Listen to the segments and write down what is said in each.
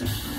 you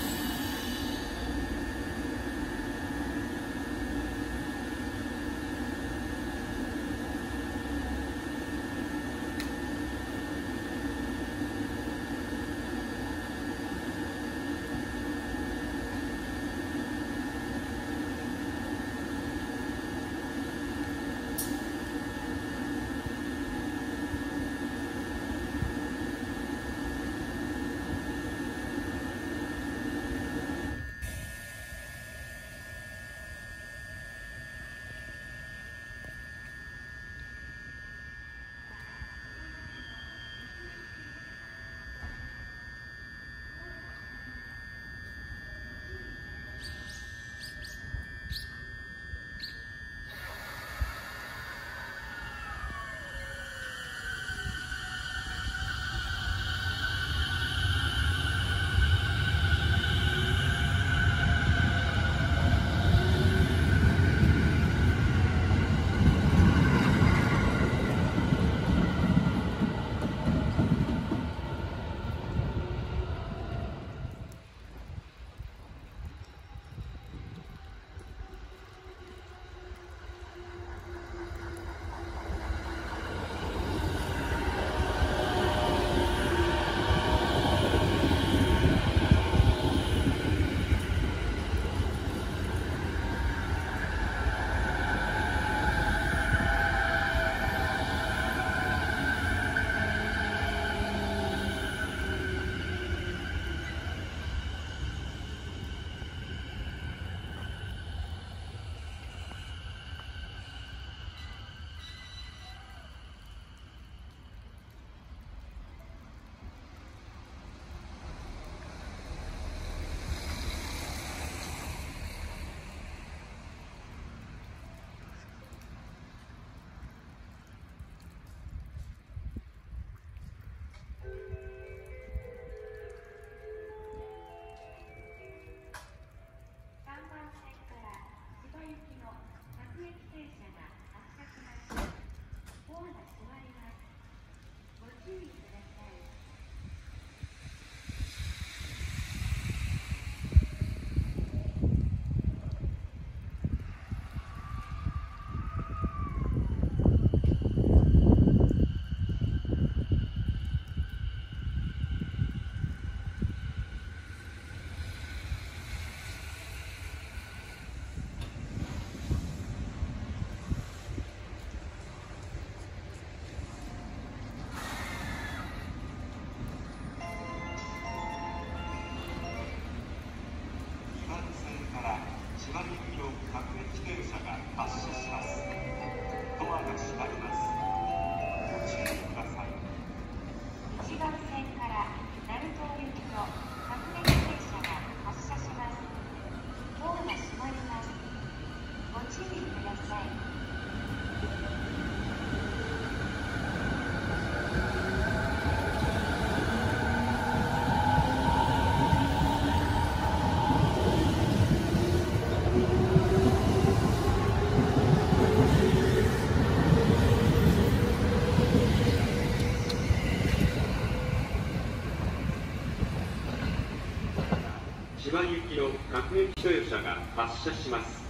の各駅所有車が発車します。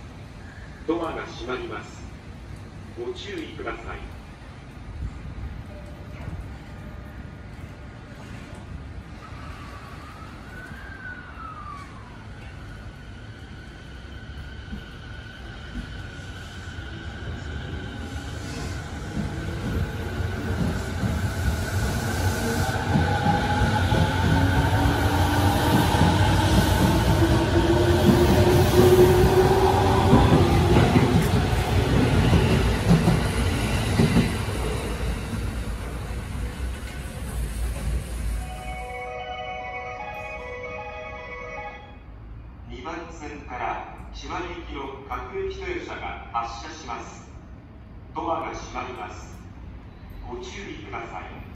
ドアが閉まります。ご注意ください。から千葉行きの各駅停車が発車します。ドアが閉まります。ご注意ください。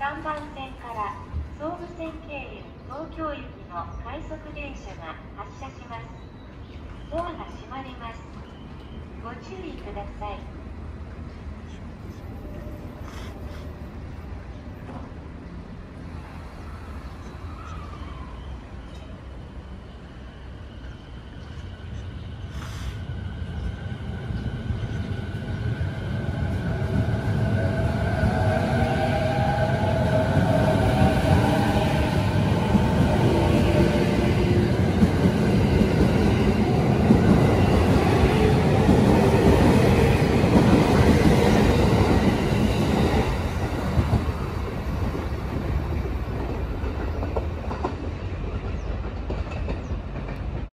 3番線から総武線経由東京行きの快速電車が発車します。ドアが閉まります。ご注意ください。